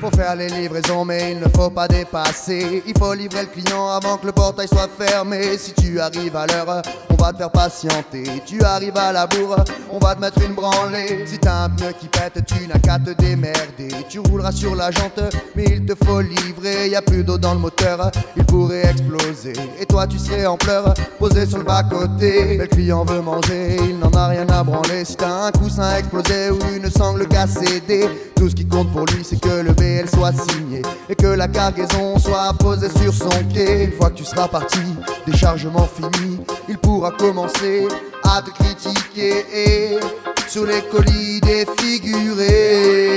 Faut faire les livraisons, mais il ne faut pas dépasser. Il faut livrer le client avant que le portail soit fermé. Si tu arrives à l'heure, va te faire patienter. Tu arrives à la bourre, on va te mettre une branlée. Si t'as un pneu qui pète, tu n'as qu'à te démerder. Tu rouleras sur la jante, mais il te faut livrer. Y a plus d'eau dans le moteur, il pourrait exploser. Et toi, tu serais en pleurs, posé sur le bas-côté. Mais le client veut manger, il n'en a rien à branler. Si t'as un coussin explosé ou une sangle cassée, tout ce qui compte pour lui, c'est que le BL soit signé et que la cargaison soit posée sur son quai. Une fois que tu seras parti, déchargement fini, il pourra commencer à te critiquer sur les colis défigurés.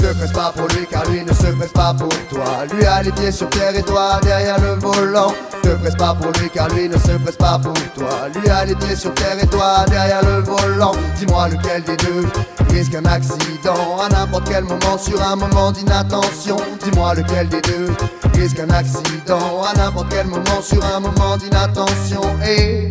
Ne presse pas pour lui car lui ne se presse pas pour toi. Lui a les pieds sur terre et toi derrière le volant. Ne presse pas pour lui car lui ne se presse pas pour toi. Lui a les sur terre et toi derrière le volant. Dis-moi lequel des deux risque un accident à n'importe quel moment sur un moment d'inattention. Dis-moi lequel des deux risque un accident à n'importe quel moment sur un moment d'inattention. Et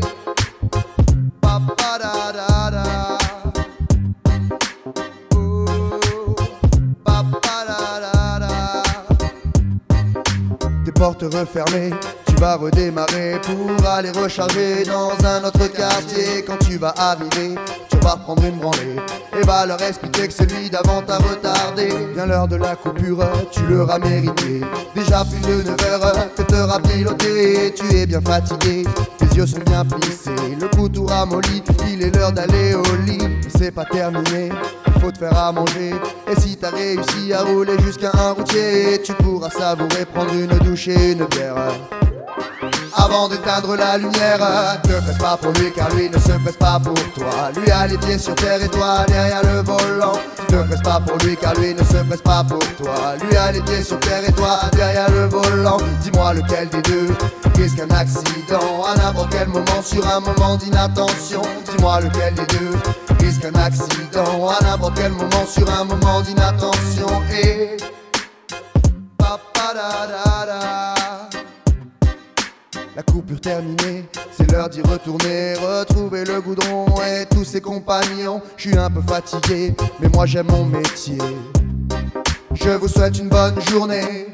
Tes portes refermées, vas redémarrer pour aller recharger dans un autre quartier. Quand tu vas arriver, tu vas reprendre une branlée et va leur expliquer que celui d'avant t'a retardé. Vient l'heure de la coupure, tu l'auras mérité. Déjà plus de 9 heures que t'auras piloté, tu es bien fatigué. Tes yeux sont bien plissés, le cou tout ramolli, il est l'heure d'aller au lit. Mais c'est pas terminé, il faut te faire à manger. Et si t'as réussi à rouler jusqu'à un routier, tu pourras savourer, prendre une douche et une bière. D'éteindre la lumière, ne presse pas pour lui car lui ne se presse pas pour toi. Lui a les pieds sur terre et toi derrière le volant. Ne presse pas pour lui car lui ne se presse pas pour toi. Lui a les pieds sur terre et toi derrière le volant. Dis-moi lequel des deux risque qu'un accident? À n'importe quel moment sur un moment d'inattention. Dis-moi lequel des deux risque un accident? À n'importe quel moment sur un moment d'inattention. Et la coupure terminée, c'est l'heure d'y retourner, retrouver le goudron et tous ses compagnons. Je suis un peu fatigué, mais moi j'aime mon métier. Je vous souhaite une bonne journée.